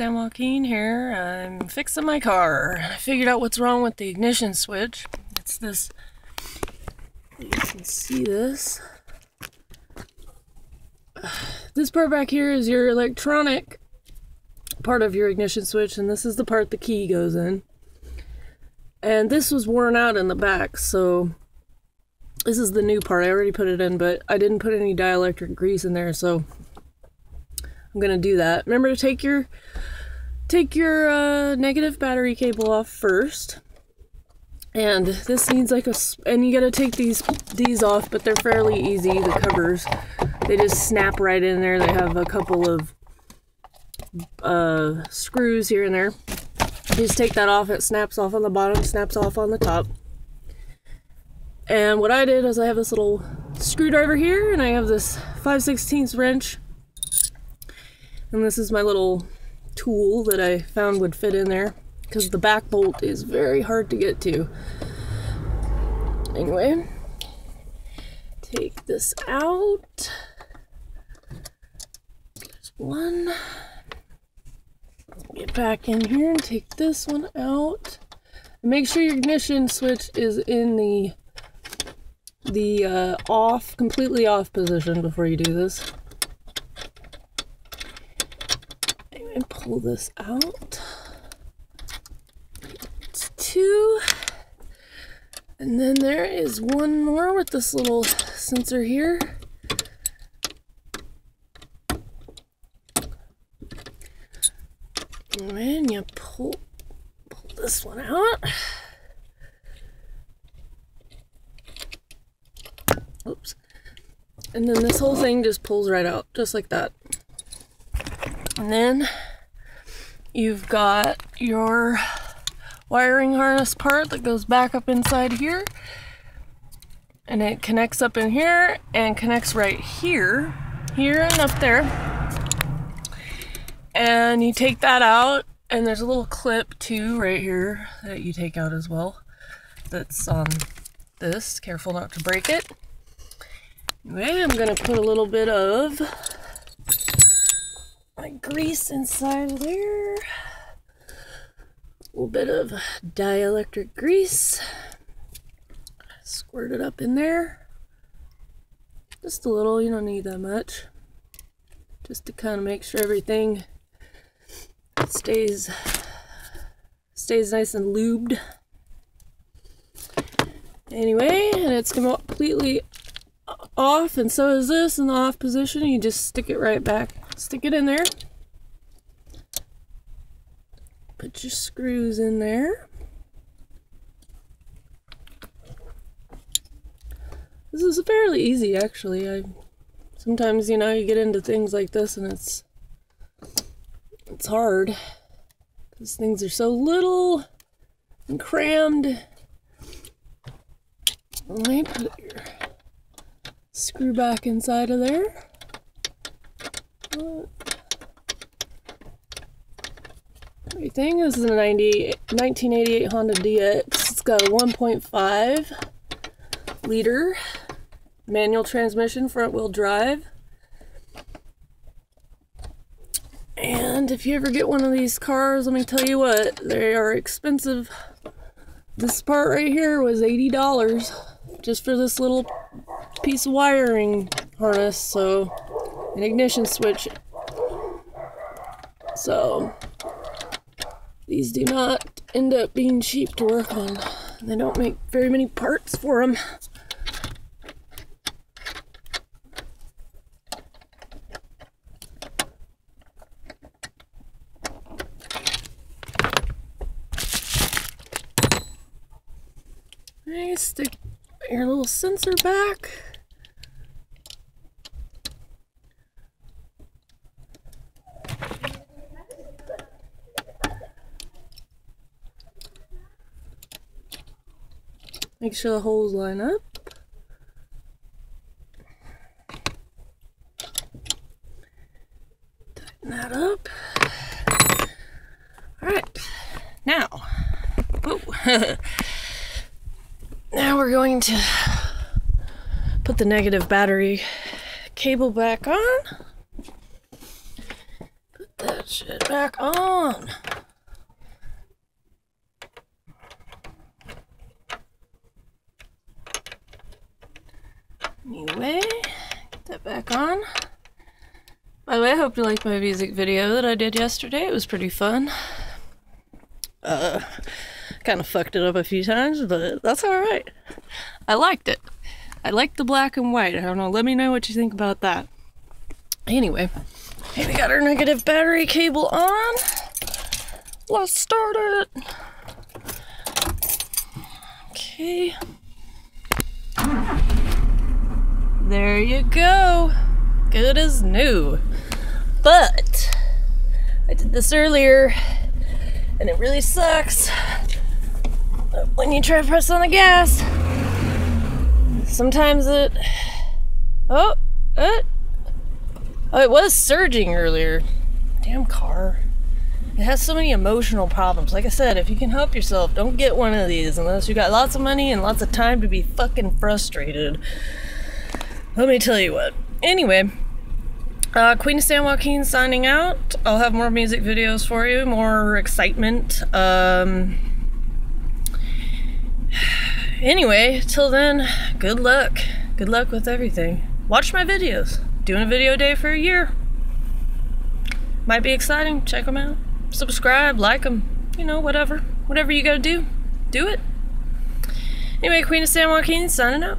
San Joaquin here. I'm fixing my car. I figured out what's wrong with the ignition switch. It's this, you can see this. This part back here is your electronic part of your ignition switch, and this is the part the key goes in. And this was worn out in the back, so this is the new part. I already put it in, but I didn't put any dielectric grease in there, so I'm gonna do that. Remember to take your take your uh, negative battery cable off first. And this needs like a, and you gotta take these these off, but they're fairly easy. The covers, they just snap right in there. They have a couple of uh, screws here and there. You just take that off. It snaps off on the bottom, snaps off on the top. And what I did is I have this little screwdriver here, and I have this 5 16 wrench and this is my little tool that I found would fit in there because the back bolt is very hard to get to. Anyway, take this out. There's one. Get back in here and take this one out. Make sure your ignition switch is in the the uh, off, completely off position before you do this. And pull this out. It's two. And then there is one more with this little sensor here. And you pull, pull this one out. Oops. And then this whole thing just pulls right out, just like that. And then you've got your wiring harness part that goes back up inside here. And it connects up in here and connects right here, here and up there. And you take that out and there's a little clip too right here that you take out as well. That's on this, careful not to break it. Anyway, I'm gonna put a little bit of my grease inside of there. A little bit of dielectric grease. Squirt it up in there. Just a little, you don't need that much. Just to kind of make sure everything stays stays nice and lubed. Anyway, and it's completely off, and so is this in the off position. You just stick it right back stick it in there. Put your screws in there. This is fairly easy actually. I sometimes you know you get into things like this and it's it's hard because things are so little and crammed. Let me put your screw back inside of there. Everything this is a 90, 1988 Honda DX. It's got a 1.5 liter manual transmission, front wheel drive. And if you ever get one of these cars, let me tell you what, they are expensive. This part right here was $80 just for this little piece wiring harness. So an ignition switch. So these do not end up being cheap to work on. They don't make very many parts for them. Nice, stick your little sensor back. Make sure the holes line up. Tighten that up. Alright, now, now we're going to put the negative battery cable back on. Put that shit back on. Anyway, get that on. By the way, I hope you liked my music video that I did yesterday. It was pretty fun. Uh, kind of fucked it up a few times, but that's alright. I liked it. I liked the black and white. I don't know, let me know what you think about that. Anyway, hey, we got our negative battery cable on. Let's start it. Okay. There you go. Good as new. But I did this earlier and it really sucks when you try to press on the gas. Sometimes it. Oh, it. Oh, it was surging earlier. Damn car. It has so many emotional problems. Like I said, if you can help yourself, don't get one of these unless you got lots of money and lots of time to be fucking frustrated. Let me tell you what. Anyway, uh, Queen of San Joaquin signing out. I'll have more music videos for you, more excitement. Um, anyway, till then, good luck. Good luck with everything. Watch my videos. Doing a video day for a year. Might be exciting. Check them out. Subscribe, like them. You know, whatever. Whatever you gotta do, do it. Anyway, Queen of San Joaquin signing out.